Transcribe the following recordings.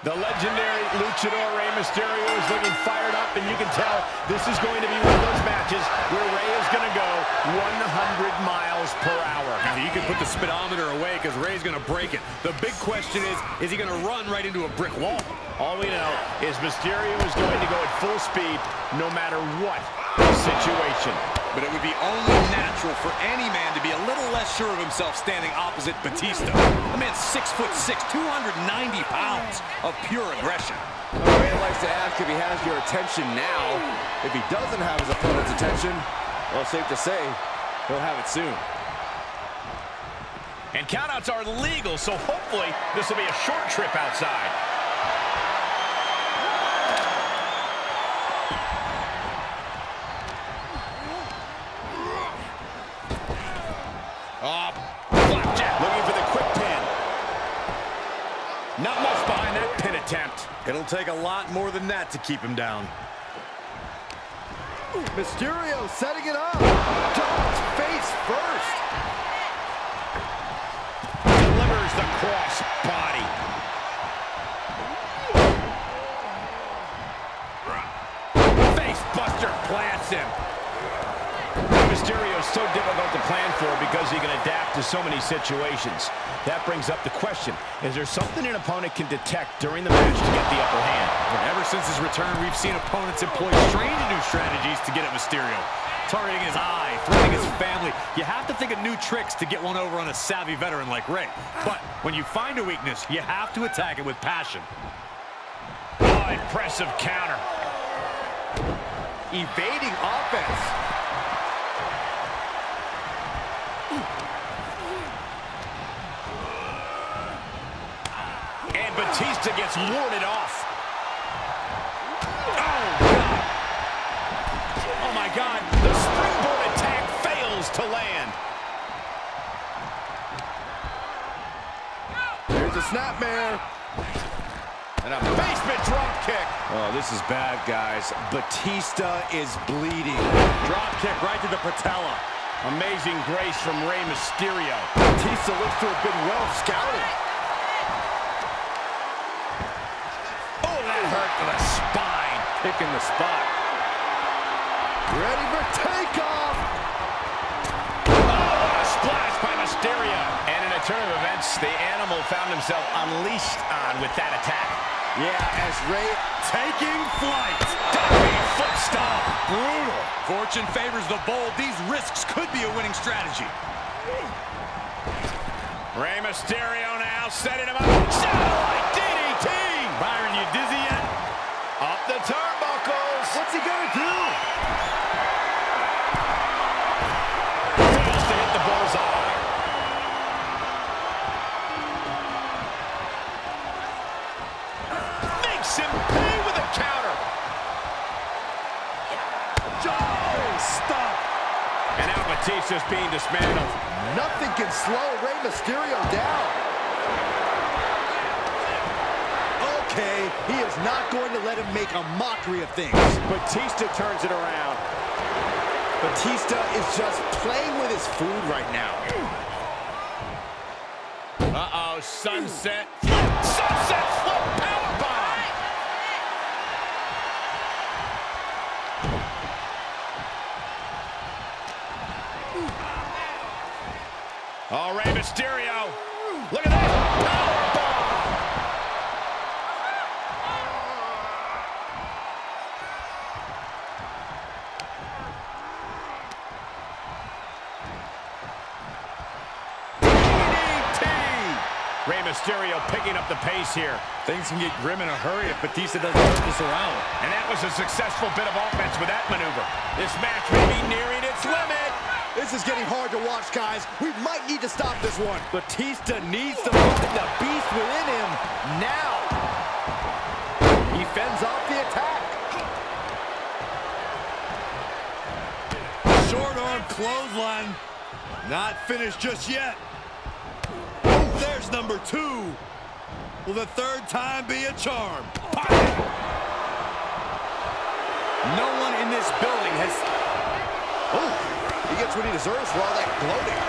The legendary luchador Rey Mysterio is looking fired up, and you can tell this is going to be one of those matches where Rey is going to go 100 miles per hour. Now, you can put the speedometer away because Rey's going to break it. The big question is, is he going to run right into a brick wall? All we know is Mysterio is going to go at full speed no matter what situation. But it would be only natural for any man to be a little less sure of himself standing opposite Batista. The man's six foot six, 290 pounds of pure aggression. Well, Rey likes to ask if he has your attention now. If he doesn't have his opponent's attention, well, safe to say, he'll have it soon. And countouts are legal, so hopefully this will be a short trip outside. It'll take a lot more than that to keep him down. Mysterio setting it up. Dodge face first. So many situations. That brings up the question, is there something an opponent can detect during the match to get the upper hand? And ever since his return, we've seen opponents employ strange new strategies to get at Mysterio. Targeting his eye, threatening his family. You have to think of new tricks to get one over on a savvy veteran like Rey. But when you find a weakness, you have to attack it with passion. Oh, impressive counter. Evading offense. And Batista gets warded off. Oh, God. Oh, my God. The springboard attack fails to land. There's a snapmare. And a basement drop kick. Oh, this is bad, guys. Batista is bleeding. Drop kick right to the patella. Amazing grace from Rey Mysterio. Batista looks to have been well scouted. To the spine. Picking the spot. Ready for takeoff. Oh, what a splash by Mysterio. And in a turn of events, the animal found himself unleashed on with that attack. Yeah, as Rey taking flight. Diving foot stomp. Brutal. Fortune favors the bold. These risks could be a winning strategy. Rey Mysterio now setting him up. Satellite DDT. Byron, you dizzy the turnbuckles. What's he gonna do? Fails to hit the bullseye. Makes him pay with a counter. Oh, stop. And now Batista's being dismantled. Nothing can slow Rey Mysterio down. He is not going to let him make a mockery of things. Batista turns it around. Batista is just playing with his food right now. Uh-oh, sunset. Sunset flip powerbomb. Oh, Rey Mysterio. Mysterio picking up the pace here. Things can get grim in a hurry if Batista doesn't turn this around. And that was a successful bit of offense with that maneuver. This match may be nearing its limit. This is getting hard to watch, guys. We might need to stop this one. Batista needs to find the beast within him now. He fends off the attack. Short arm clothesline. Not finished just yet. Number two. Will the third time be a charm? No one in this building has... Oh, he gets what he deserves for all that gloating.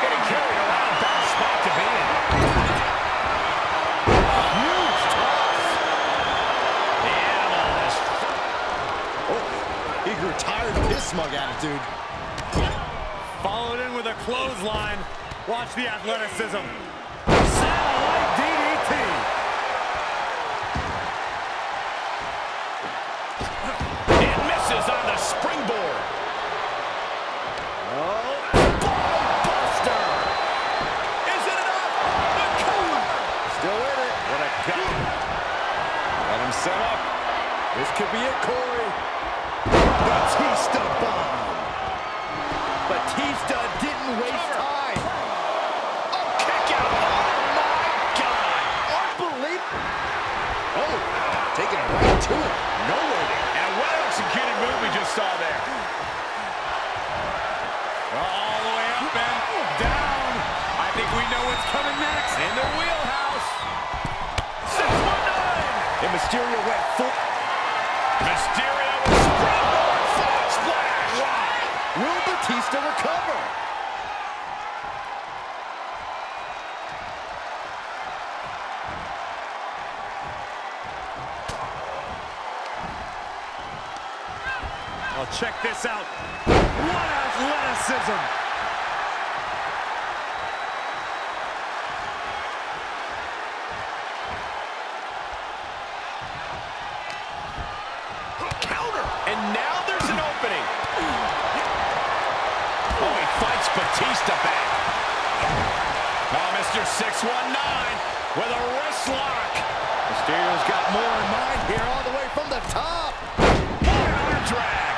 Getting carried around, bad spot to be in. Huge toss. Damn. Oh, he grew tired of his smug attitude. Followed in with a clothesline. Watch the athleticism. Mysterio with springboard frog splash. Will Batista recover? Well, check this out. What athleticism. Counter. And now there's an opening. Oh, he fights Batista back. Oh, Mr. 619 with a wrist lock. Mysterio's got more in mind here, all the way from the top. Arm drag.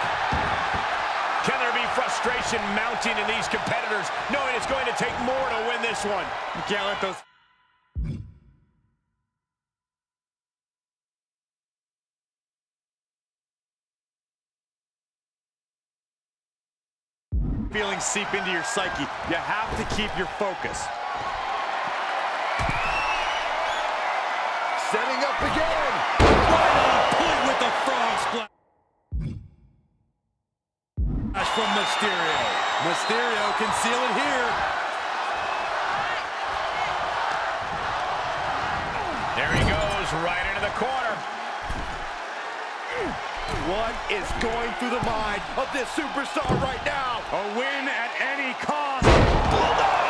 Can there be frustration mounting in these competitors, knowing it's going to take more to win this one? You can't let those feelings seep into your psyche. You have to keep your focus. Setting up again. Right on point with the frog splash. From Mysterio. Mysterio can seal it here. There he goes, right into the corner. What is going through the mind of this superstar right now? A win at any cost. Mysterio,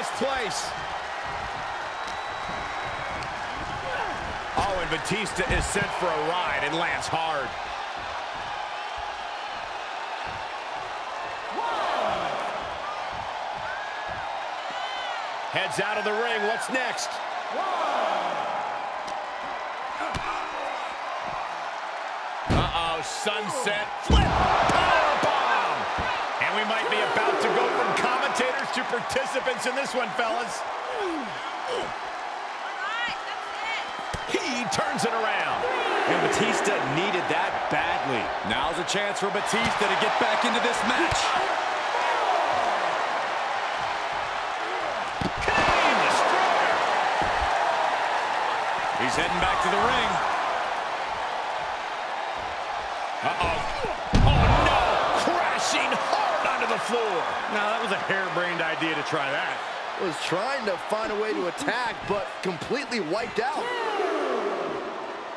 this place. Oh, and Batista is sent for a ride and lands hard. Heads out of the ring. What's next? Uh-oh, sunset flip, participants in this one, fellas. He turns it around. And Batista needed that badly. Now's a chance for Batista to get back into this match. Kane destroyer. He's heading back to the ring. Uh-oh. Oh, no. Crashing hard onto the floor. Now, that was a harebrained idea to try that. Was trying to find a way to attack, but completely wiped out.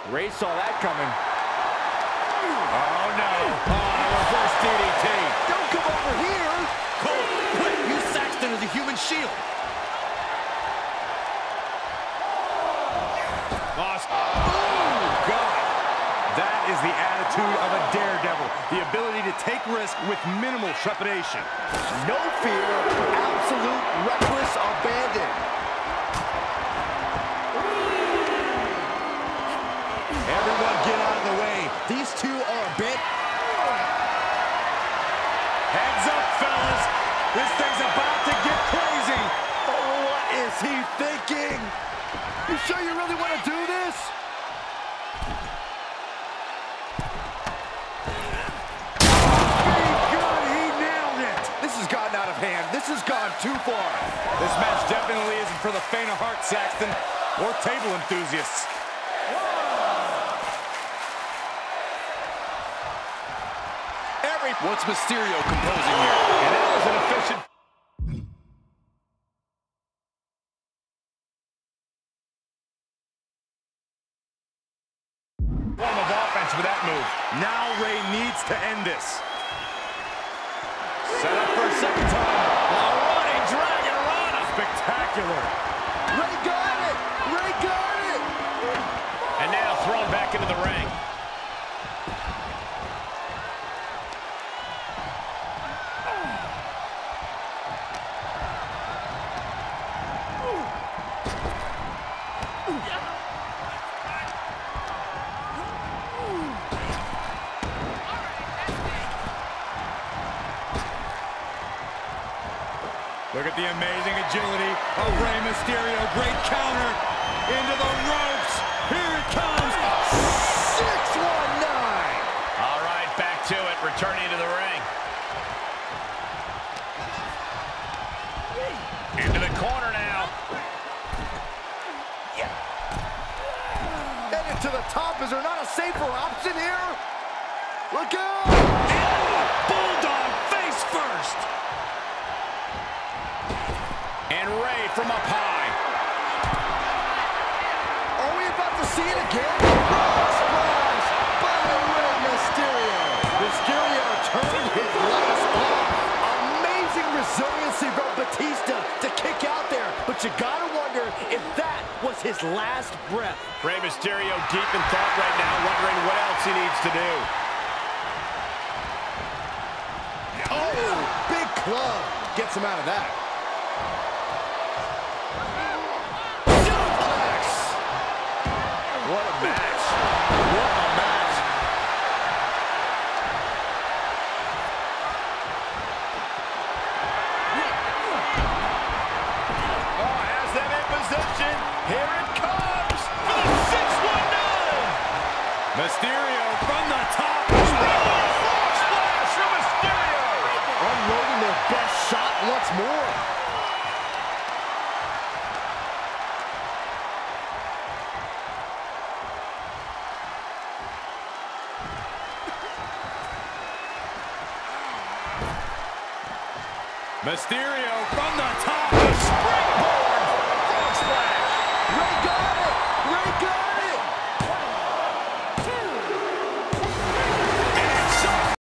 Rey saw that coming. Oh, no. Oh, reverse DDT. Don't come over here. Cole, quick, use Saxton as a human shield. Is the attitude of a daredevil. The ability to take risk with minimal trepidation. No fear, absolute reckless abandon. Everyone get out of the way. These two are a bit. Heads up, fellas. This thing's about to get crazy. Oh, what is he thinking? You sure you really want to do this? This has gone too far. This match definitely isn't for the faint of heart, Saxton, or table enthusiasts. What's Mysterio composing here? And that was an efficient... Look at the amazing agility of Rey Mysterio. Great counter into the ropes. Here it comes. 619. All right, back to it, returning to the ring. Into the corner now. Headed to the top. Is there not a safer option here? Look out! Bulldog face first. And Rey from up high. Are we about to see it again? By Mysterio. Mysterio turned his off. Amazing resiliency from Batista to kick out there, but you gotta wonder if that was his last breath. Rey Mysterio deep in thought right now, wondering what else he needs to do. Oh, big club gets him out of that. Mysterio from the top. The spring